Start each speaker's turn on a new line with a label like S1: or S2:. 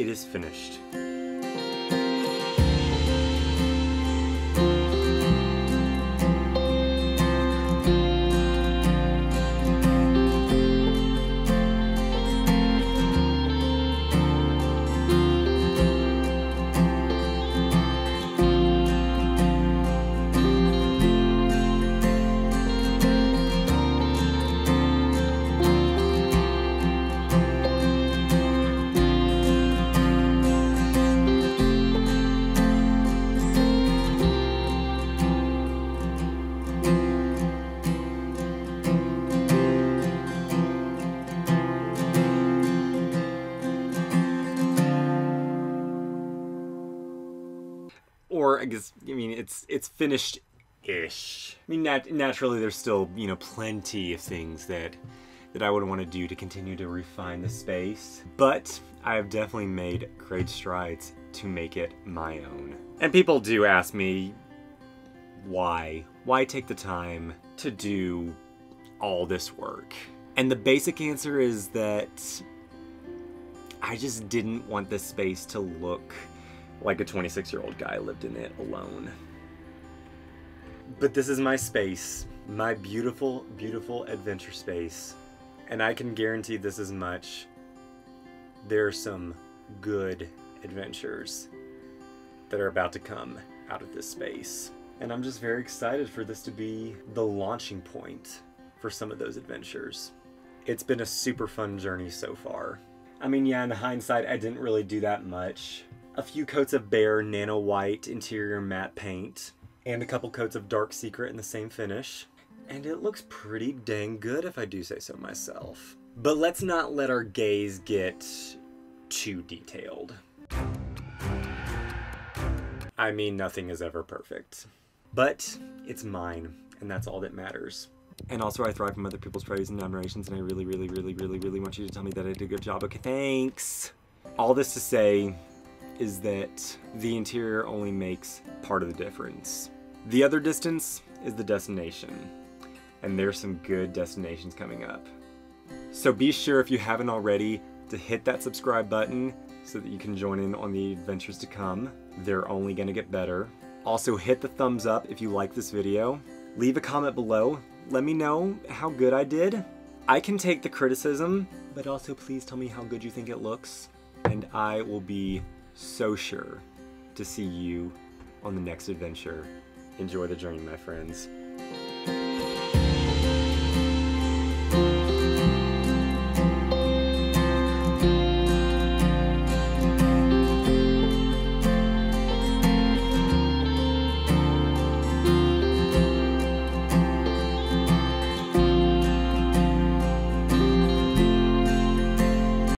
S1: it is finished. Or I guess I mean it's it's finished ish. I mean nat- naturally there's still, you know, plenty of things that that I would want to do to continue to refine the space, but I have definitely made great strides to make it my own. And people do ask me why? Why take the time to do all this work? And the basic answer is that I just didn't want the space to look like a 26 year old guy lived in it alone. But this is my space, my beautiful, beautiful adventure space. And I can guarantee this as much. There are some good adventures that are about to come out of this space. And I'm just very excited for this to be the launching point for some of those adventures. It's been a super fun journey so far. I mean, yeah, in hindsight, I didn't really do that much a few coats of Behr Nano White interior matte paint, and a couple coats of Dark Secret in the same finish. And it looks pretty dang good if I do say so myself. But let's not let our gaze get too detailed. I mean, nothing is ever perfect. But it's mine, and that's all that matters. And also, I thrive from other people's praise and admirations, and I really, really, really, really, really want you to tell me that I did a good job. Okay, thanks. All this to say, is that the interior only makes part of the difference. The other distance is the destination, and there's some good destinations coming up. So be sure if you haven't already to hit that subscribe button so that you can join in on the adventures to come. They're only to get better. Also hit the thumbs up if you like this video. Leave a comment below. Let me know how good I did. I can take the criticism, but also please tell me how good you think it looks. And I will be so sure to see you on the next adventure. Enjoy the journey, my friends.